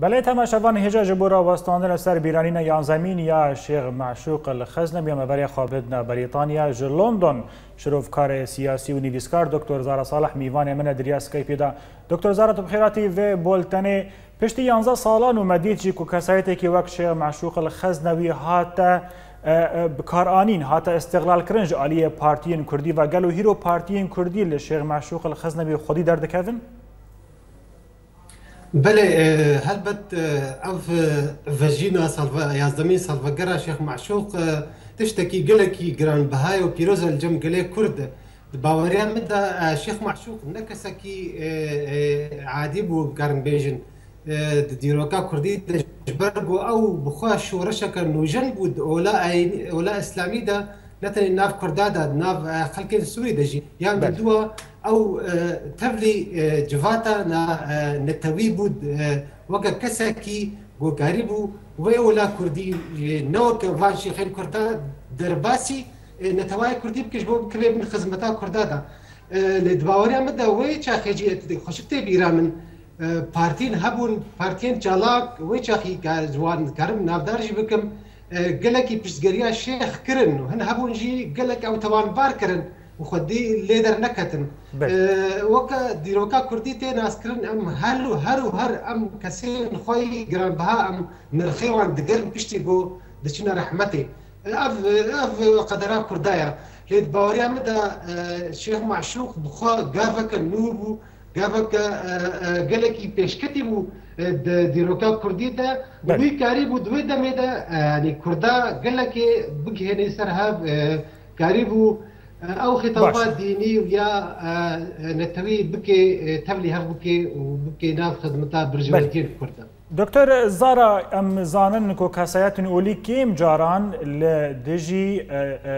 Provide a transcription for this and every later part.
بله تماشاوان هجا جبورا وستاندن سر بیرانین یانزمین یا شیخ معشوق الخزنم یا مبری خابدن بریتانیا جر لندن شروفکار سیاسی و نویسکار دکتر زارا صالح میوان من دریاس کی پیدا دکتر زارا تو بخیراتی و بولتنه پشتی یانزه سالان و مدید جی که کسایتی که وقت شیخ معشوق الخزنوی هاته بکارانین هاتا استقلال کرنج آلیه پارتیین کردی و گلو هیرو پارتیین کردی لشیخ معشوق الخزنوی خودی دردکوین؟ بله هەلبەت ئەف ڤژینە یازدەمی سەڵڤگەرا شێخ معشوق تشتێکی گەلێکی گرانبهای و پیرۆزە جەم گەلێ کوردە باوەریان مدا شێخ معشوق نە کەسێکی عادی بوو گەرمبێژن دیرۆکا کوردی دەژبەر بوو ئەو بخوا شۆڕەشەکە نوژەن بوو ئۆلا ئۆلا ئەسلامیدا نەتەنی ناو کورداداد ناو خەکێ سووری دەژی یان بردووە ئەو تەولی جواتە نەتەوی بود وەگە کەسێکی گۆکاری بوو وی ولا کوردی نو کە ڤانشی خێن کوردە کردی بکش کوردی که بۆ خدمت من خزمەتا کوردادا لە دواوەریان بدە وی چاخێجی خوشک تێ بیرا پارتین هبون، پارتین چالاک وی چاخی جوان کارم ناودارژی بکم گەلێکی پشتگەریا شێخ کردن و هەن هەبوونجی او توان بار کردن و خودی لێدەر نەکەتن أه، وەکە دیرۆکا کوردی تێ ناسکردن ئەم هەل و هەر و هەر ئەم کەسێن خۆی گرانبها ئەم نرخێوان دگەر پشتی دشنا دچینە اف اف قەدەرا کوردایە لێت باوەریان مدا أه، شێخ معشوق بخوا گاڤەکە نور بوو Gavek gelekî pêşketî bû di dîroka Kurdî de wî karî bû divê demê de yani Kurda gelekê bigihêne ser hev karî bû او خطابات دینی و یا نتوی بکی تبلی هف بکی و بکی ناف خدمتا برجوالگیر کردم دکتر زارا ام زانن کو کسایتن اولی کیم جاران لدجی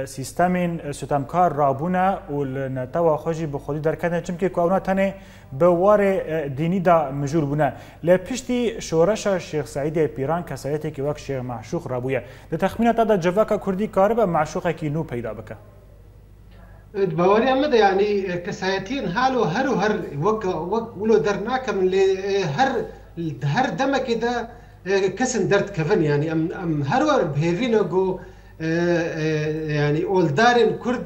سیستم ستمکار رابونه و لنتوا خوشی به خودی درکنه چم که کوانا تنه به وار دینی دا مجور بونه لپشتی شورش شیخ سعید پیران کسایتی که وک شیخ معشوق رابویه ده تخمینه تا دا جواک کردی کار به معشوقه کی نو پیدا بکه باوري امد يعني كسايتين هالو هر هر وك وك ولو درناك من اللي هر هر دمك كده كسن درت كفن يعني ام ام هر ور بهفينو جو آه، آه، يعني اول دارن كرد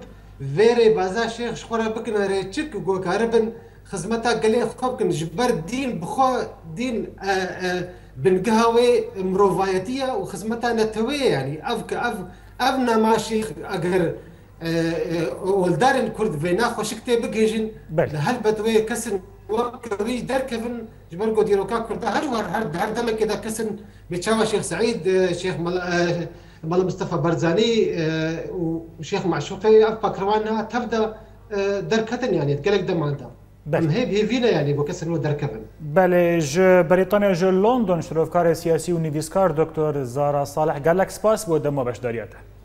فيري بازا شيخ شخورا بكنا ريتشك جو كاربن خزمتا قلي خوبكن جبر دين بخو دين آه، بن قهوي مروفايتيه وخزمتا نتوي يعني افك اف افنا ماشي اقر ولدارن كرد فينا خوش كتاب هل بدوي كسن وكري دركفن جبر قد يروكا كرد هر هر هر دم كده كسن بتشاوى شيخ سعيد شيخ مل ملا مصطفى برزاني وشيخ معشوقي أبقى كروانها تبدا دركتن يعني تقلق دمانتا بله هي هي فينا يعني بكسر نو دركبن بله ج بريطانيا ج لندن سیاسی، سياسي ونيفيسكار دكتور زارا صالح قال لك سباس بو دمو باش داريته